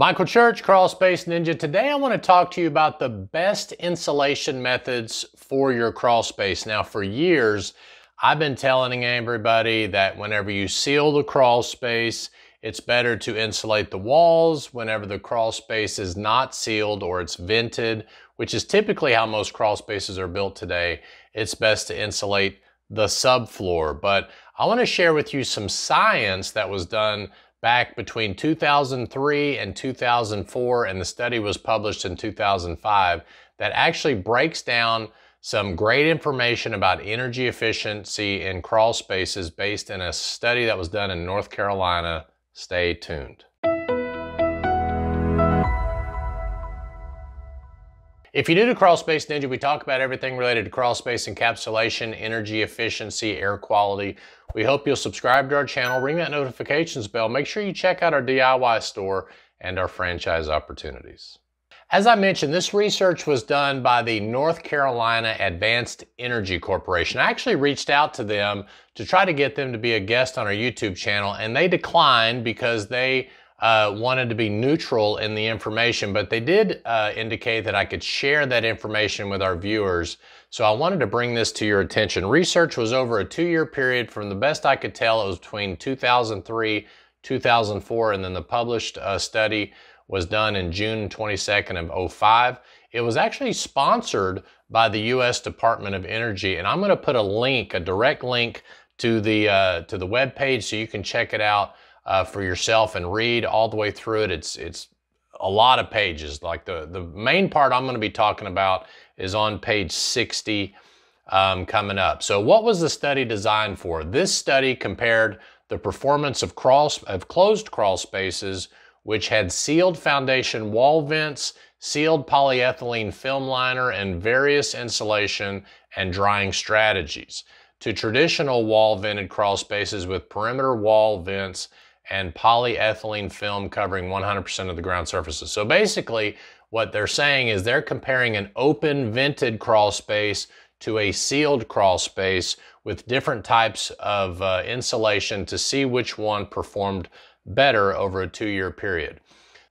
Michael Church, Crawl Space Ninja. Today I want to talk to you about the best insulation methods for your crawl space. Now for years, I've been telling everybody that whenever you seal the crawl space, it's better to insulate the walls whenever the crawl space is not sealed or it's vented, which is typically how most crawl spaces are built today. It's best to insulate the subfloor. But I want to share with you some science that was done back between 2003 and 2004, and the study was published in 2005, that actually breaks down some great information about energy efficiency in crawl spaces based in a study that was done in North Carolina. Stay tuned. If you're new to Crawl Space Ninja, we talk about everything related to crawl space encapsulation, energy efficiency, air quality. We hope you'll subscribe to our channel, ring that notifications bell, make sure you check out our DIY store and our franchise opportunities. As I mentioned, this research was done by the North Carolina Advanced Energy Corporation. I actually reached out to them to try to get them to be a guest on our YouTube channel, and they declined because they uh, wanted to be neutral in the information, but they did uh, indicate that I could share that information with our viewers. So I wanted to bring this to your attention. Research was over a two-year period. From the best I could tell, it was between 2003, 2004, and then the published uh, study was done in June 22nd of 05. It was actually sponsored by the U.S. Department of Energy, and I'm going to put a link, a direct link to the uh, to the web page so you can check it out uh, for yourself and read all the way through it. It's it's a lot of pages. Like the the main part I'm going to be talking about is on page 60 um, coming up. So what was the study designed for? This study compared the performance of crawl of closed crawl spaces which had sealed foundation wall vents, sealed polyethylene film liner, and various insulation and drying strategies to traditional wall vented crawl spaces with perimeter wall vents and polyethylene film covering 100% of the ground surfaces. So basically, what they're saying is they're comparing an open vented crawl space to a sealed crawl space with different types of uh, insulation to see which one performed better over a two-year period.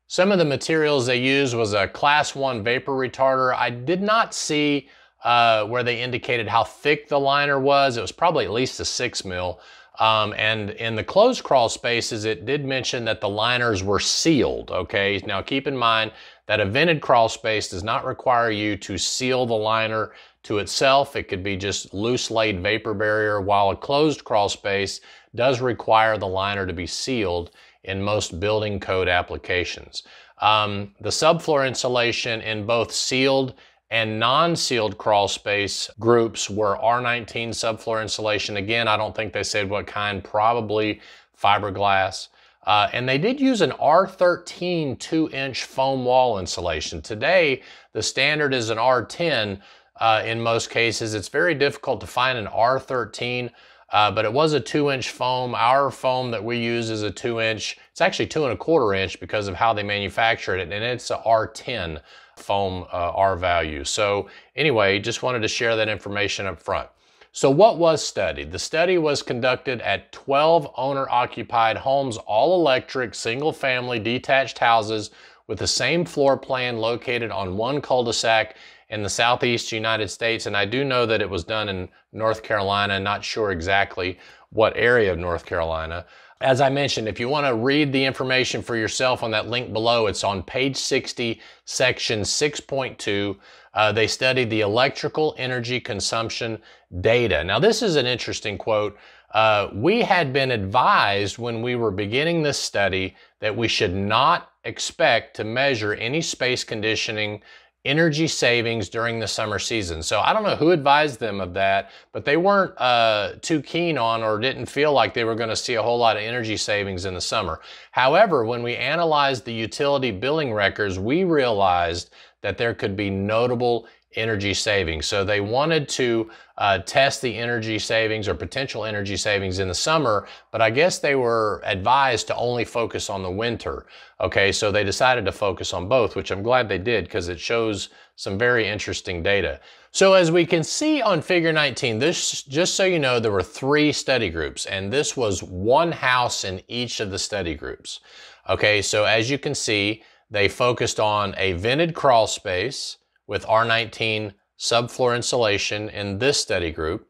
Some of the materials they used was a class one vapor retarder. I did not see uh, where they indicated how thick the liner was. It was probably at least a six mil. Um, and in the closed crawl spaces, it did mention that the liners were sealed, okay? Now keep in mind that a vented crawl space does not require you to seal the liner to itself. It could be just loose laid vapor barrier, while a closed crawl space does require the liner to be sealed in most building code applications. Um, the subfloor insulation in both sealed and non-sealed crawl space groups were R19 subfloor insulation. Again, I don't think they said what kind, probably fiberglass. Uh, and they did use an R13 two-inch foam wall insulation. Today, the standard is an R10 uh, in most cases. It's very difficult to find an R13, uh, but it was a two-inch foam. Our foam that we use is a two-inch. It's actually two and a quarter inch because of how they manufactured it, and it's a R10 foam uh, R value. So anyway, just wanted to share that information up front. So what was studied? The study was conducted at 12 owner-occupied homes, all electric, single-family, detached houses with the same floor plan located on one cul-de-sac in the southeast United States. And I do know that it was done in North Carolina, not sure exactly what area of North Carolina. As I mentioned, if you want to read the information for yourself on that link below, it's on page 60, section 6.2. Uh, they studied the electrical energy consumption data. Now, this is an interesting quote. Uh, we had been advised when we were beginning this study that we should not expect to measure any space conditioning energy savings during the summer season. So I don't know who advised them of that, but they weren't uh, too keen on or didn't feel like they were going to see a whole lot of energy savings in the summer. However, when we analyzed the utility billing records, we realized that there could be notable energy savings. So they wanted to uh, test the energy savings or potential energy savings in the summer, but I guess they were advised to only focus on the winter. Okay, so they decided to focus on both, which I'm glad they did because it shows some very interesting data. So as we can see on figure 19, this, just so you know, there were three study groups and this was one house in each of the study groups. Okay, so as you can see, they focused on a vented crawl space with R19 subfloor insulation in this study group,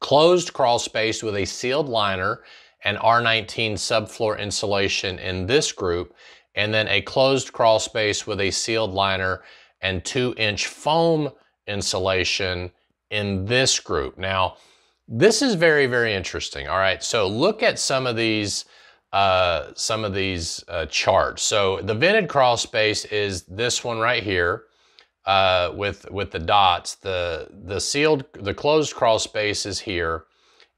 closed crawl space with a sealed liner and R19 subfloor insulation in this group, and then a closed crawl space with a sealed liner and two inch foam insulation in this group. Now, this is very, very interesting. All right, so look at some of these uh, some of these uh, charts. So the vented crawl space is this one right here uh, with with the dots. The the sealed the closed crawl space is here,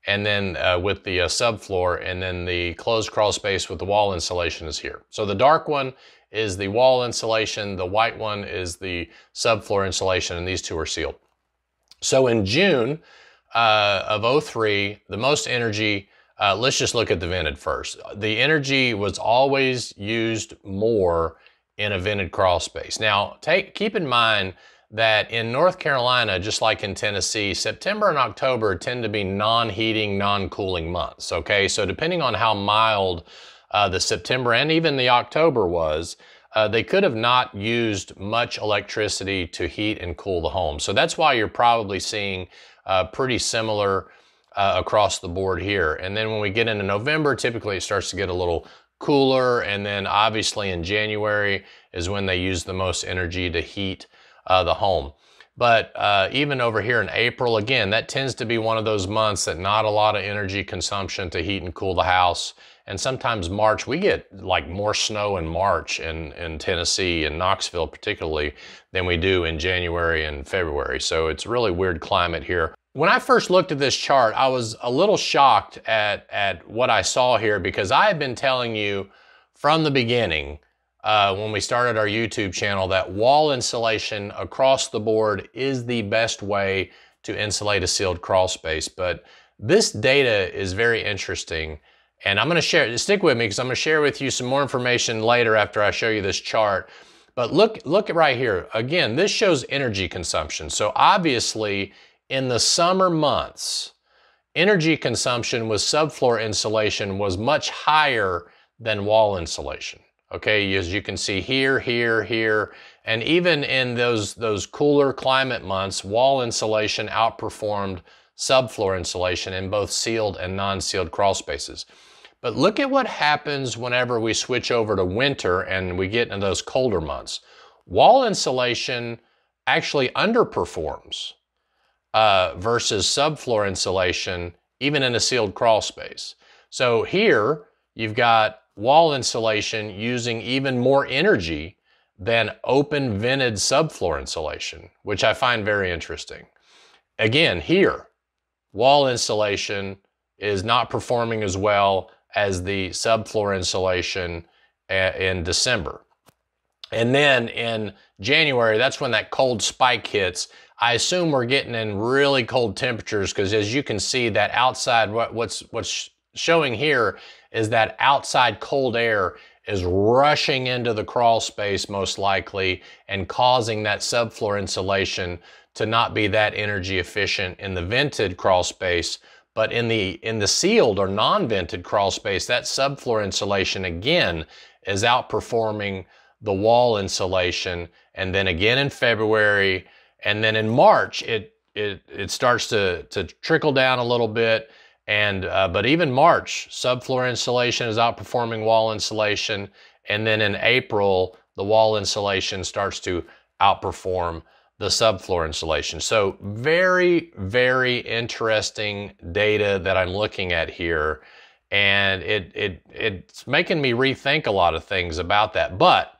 and then uh, with the uh, subfloor, and then the closed crawl space with the wall insulation is here. So the dark one is the wall insulation, the white one is the subfloor insulation, and these two are sealed. So in June uh, of 03, the most energy, uh, let's just look at the vented first. The energy was always used more in a vented crawl space. Now, take keep in mind that in North Carolina, just like in Tennessee, September and October tend to be non-heating, non-cooling months, okay? So depending on how mild uh, the September and even the October was, uh, they could have not used much electricity to heat and cool the home. So that's why you're probably seeing uh, pretty similar uh, across the board here. And then when we get into November, typically it starts to get a little cooler. And then obviously in January is when they use the most energy to heat uh, the home. But uh, even over here in April, again, that tends to be one of those months that not a lot of energy consumption to heat and cool the house and sometimes March, we get like more snow in March in, in Tennessee and Knoxville particularly than we do in January and February. So it's really weird climate here. When I first looked at this chart, I was a little shocked at, at what I saw here because I had been telling you from the beginning uh, when we started our YouTube channel that wall insulation across the board is the best way to insulate a sealed crawl space. But this data is very interesting and I'm gonna share, stick with me because I'm gonna share with you some more information later after I show you this chart. But look, look right here. Again, this shows energy consumption. So obviously in the summer months, energy consumption with subfloor insulation was much higher than wall insulation. Okay, as you can see here, here, here, and even in those, those cooler climate months, wall insulation outperformed subfloor insulation in both sealed and non-sealed crawl spaces. But look at what happens whenever we switch over to winter and we get into those colder months. Wall insulation actually underperforms uh, versus subfloor insulation, even in a sealed crawl space. So here you've got wall insulation using even more energy than open vented subfloor insulation, which I find very interesting. Again, here, wall insulation is not performing as well as the subfloor insulation in December. And then in January, that's when that cold spike hits. I assume we're getting in really cold temperatures because as you can see that outside, what, what's, what's showing here is that outside cold air is rushing into the crawl space most likely and causing that subfloor insulation to not be that energy efficient in the vented crawl space but in the, in the sealed or non-vented crawl space, that subfloor insulation again is outperforming the wall insulation. And then again in February, and then in March, it, it, it starts to, to trickle down a little bit. And, uh, but even March, subfloor insulation is outperforming wall insulation. And then in April, the wall insulation starts to outperform the subfloor insulation. So very, very interesting data that I'm looking at here. And it, it, it's making me rethink a lot of things about that. But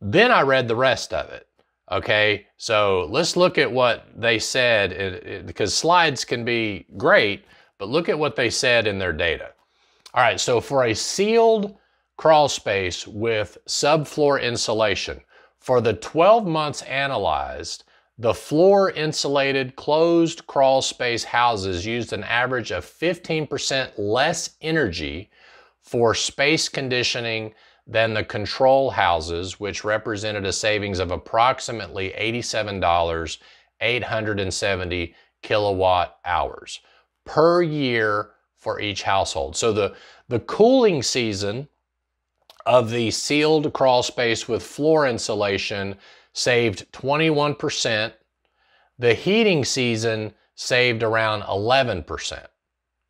then I read the rest of it. Okay, so let's look at what they said it, it, because slides can be great, but look at what they said in their data. All right, so for a sealed crawl space with subfloor insulation, for the 12 months analyzed, the floor insulated closed crawl space houses used an average of 15% less energy for space conditioning than the control houses, which represented a savings of approximately $87, 870 kilowatt hours per year for each household. So the, the cooling season of the sealed crawl space with floor insulation saved 21%. The heating season saved around 11%.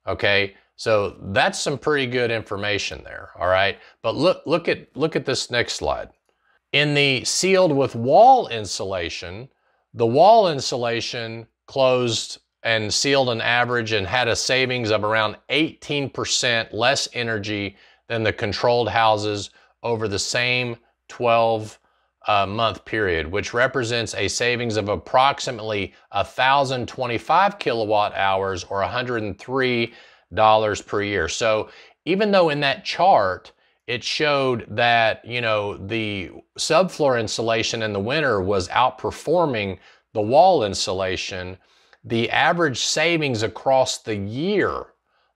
Okay, so that's some pretty good information there, all right? But look, look, at, look at this next slide. In the sealed with wall insulation, the wall insulation closed and sealed an average and had a savings of around 18% less energy than the controlled houses over the same 12 uh, month period, which represents a savings of approximately 1,025 kilowatt hours or $103 per year. So even though in that chart, it showed that, you know, the subfloor insulation in the winter was outperforming the wall insulation, the average savings across the year,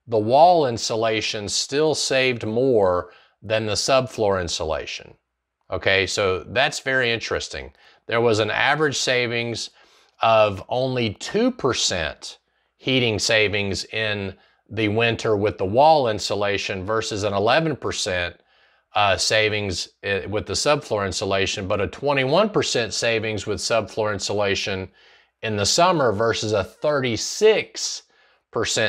the wall insulation still saved more than the subfloor insulation. Okay, so that's very interesting. There was an average savings of only 2% heating savings in the winter with the wall insulation versus an 11% uh, savings eh, with the subfloor insulation, but a 21% savings with subfloor insulation in the summer versus a 36%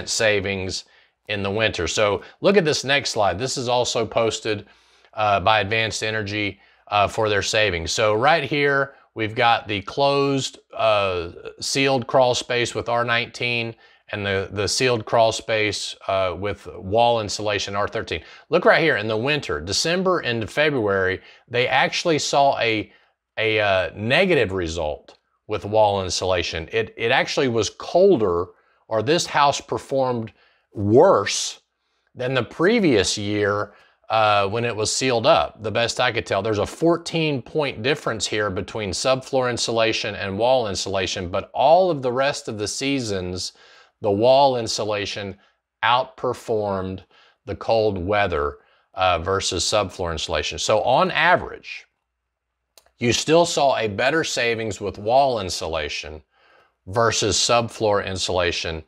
savings in the winter. So look at this next slide. This is also posted uh, by Advanced Energy uh, for their savings. So right here, we've got the closed uh, sealed crawl space with R19 and the, the sealed crawl space uh, with wall insulation R13. Look right here in the winter, December into February, they actually saw a, a uh, negative result with wall insulation. It, it actually was colder or this house performed worse than the previous year uh, when it was sealed up, the best I could tell. There's a 14 point difference here between subfloor insulation and wall insulation, but all of the rest of the seasons, the wall insulation outperformed the cold weather uh, versus subfloor insulation. So on average, you still saw a better savings with wall insulation versus subfloor insulation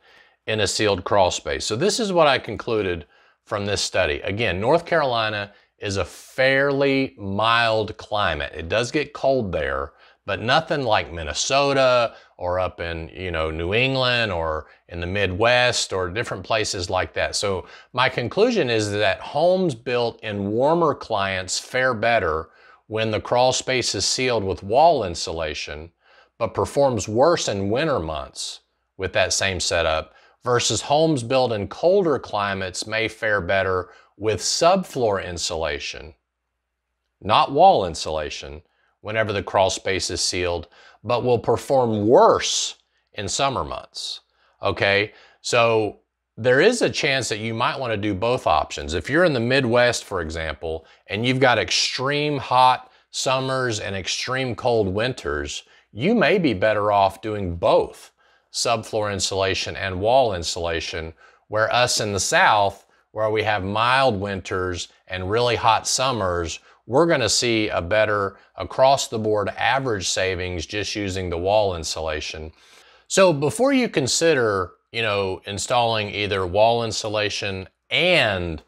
in a sealed crawl space. So this is what I concluded from this study. Again, North Carolina is a fairly mild climate. It does get cold there, but nothing like Minnesota or up in, you know, New England or in the Midwest or different places like that. So my conclusion is that homes built in warmer climates fare better when the crawl space is sealed with wall insulation, but performs worse in winter months with that same setup versus homes built in colder climates may fare better with subfloor insulation, not wall insulation, whenever the crawl space is sealed, but will perform worse in summer months. Okay, so there is a chance that you might want to do both options. If you're in the Midwest, for example, and you've got extreme hot summers and extreme cold winters, you may be better off doing both subfloor insulation and wall insulation, where us in the South, where we have mild winters and really hot summers, we're going to see a better across the board average savings just using the wall insulation. So before you consider, you know, installing either wall insulation and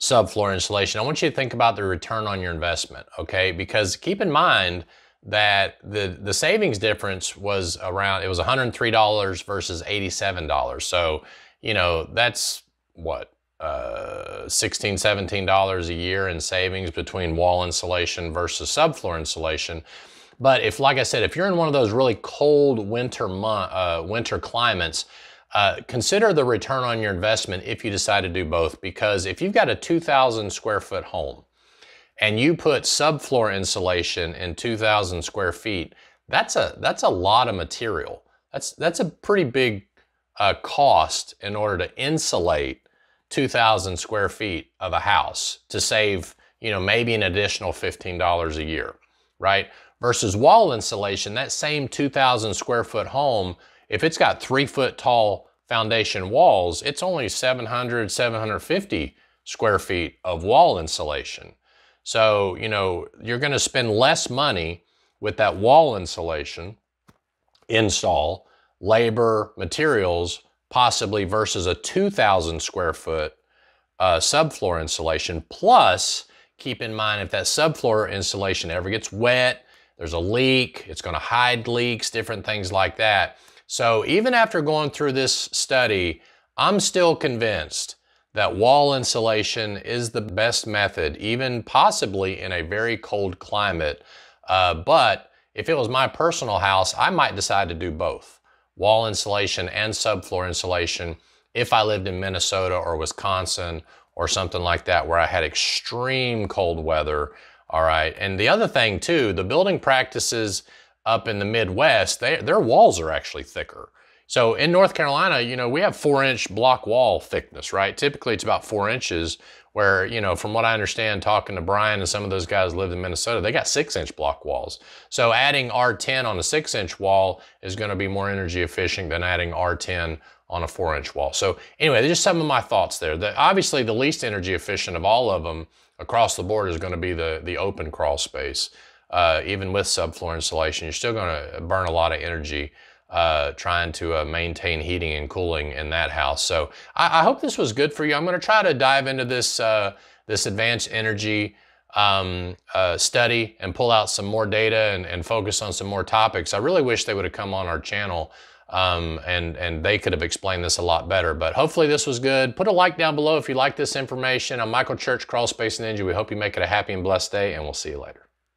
subfloor insulation, I want you to think about the return on your investment, okay? Because keep in mind, that the, the savings difference was around, it was $103 versus $87. So, you know, that's what, uh, $16, $17 a year in savings between wall insulation versus subfloor insulation. But if, like I said, if you're in one of those really cold winter month, uh, winter climates, uh, consider the return on your investment if you decide to do both. Because if you've got a 2,000 square foot home and you put subfloor insulation in 2,000 square feet, that's a, that's a lot of material. That's, that's a pretty big uh, cost in order to insulate 2,000 square feet of a house to save, you know, maybe an additional $15 a year, right? Versus wall insulation, that same 2,000 square foot home, if it's got three foot tall foundation walls, it's only 700, 750 square feet of wall insulation. So, you know, you're going to spend less money with that wall insulation install, labor, materials, possibly versus a 2,000 square foot uh, subfloor insulation. Plus, keep in mind if that subfloor insulation ever gets wet, there's a leak, it's going to hide leaks, different things like that. So even after going through this study, I'm still convinced that wall insulation is the best method, even possibly in a very cold climate. Uh, but if it was my personal house, I might decide to do both wall insulation and subfloor insulation if I lived in Minnesota or Wisconsin or something like that where I had extreme cold weather. All right. And the other thing too, the building practices up in the Midwest, they, their walls are actually thicker. So in North Carolina, you know, we have four inch block wall thickness, right? Typically it's about four inches where, you know, from what I understand, talking to Brian and some of those guys lived in Minnesota, they got six inch block walls. So adding R10 on a six inch wall is going to be more energy efficient than adding R10 on a four inch wall. So anyway, just some of my thoughts there. The, obviously the least energy efficient of all of them across the board is going to be the, the open crawl space. Uh, even with subfloor insulation, you're still going to burn a lot of energy uh, trying to uh, maintain heating and cooling in that house. So I, I, hope this was good for you. I'm going to try to dive into this, uh, this advanced energy um, uh, study and pull out some more data and, and, focus on some more topics. I really wish they would have come on our channel um, and, and they could have explained this a lot better. But hopefully this was good. Put a like down below if you like this information. I'm Michael Church, Crawl Space Ninja. We hope you make it a happy and blessed day, and we'll see you later.